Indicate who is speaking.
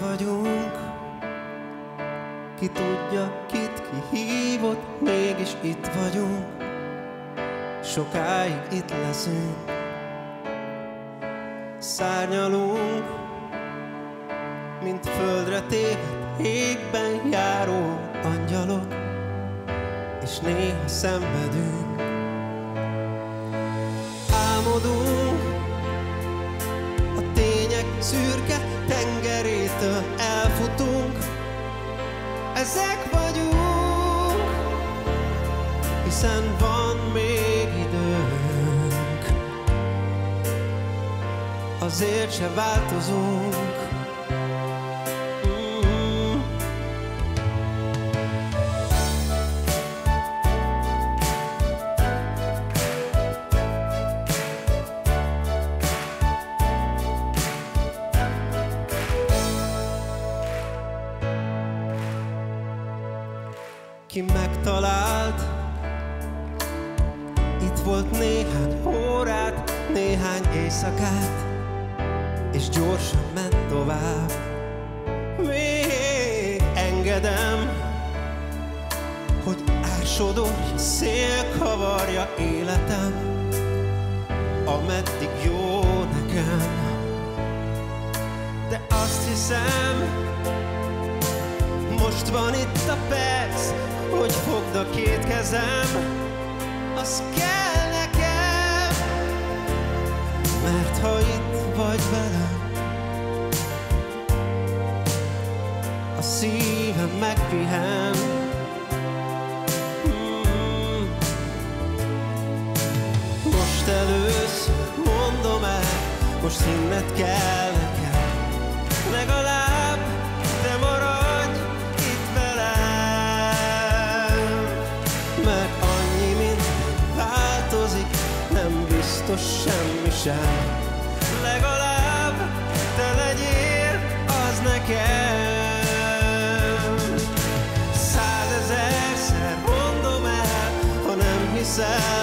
Speaker 1: vagyunk. Ki tudja, kit ki hívott Mégis itt vagyunk. Sokáig itt leszünk. Szárnyalunk Mint földre tévedt Égben járó angyalok És néha szenvedünk. Álmodunk szürke tengerétől elfutunk. Ezek vagyunk, hiszen van még időnk. Azért se változunk, ki megtalált. Itt volt néhány órát, néhány éjszakát És gyorsan ment tovább. Még engedem Hogy ársodott szél kavarja életem Ameddig jó nekem. De azt hiszem most van itt a perc, hogy fogd a két kezem, az kell nekem, mert ha itt vagy velem, a szívem megpihen. Hmm. Most először mondom el, most hinned kell biztos semmi sem. Legalább te legyél az nekem. Százezerszer mondom el, ha nem hiszel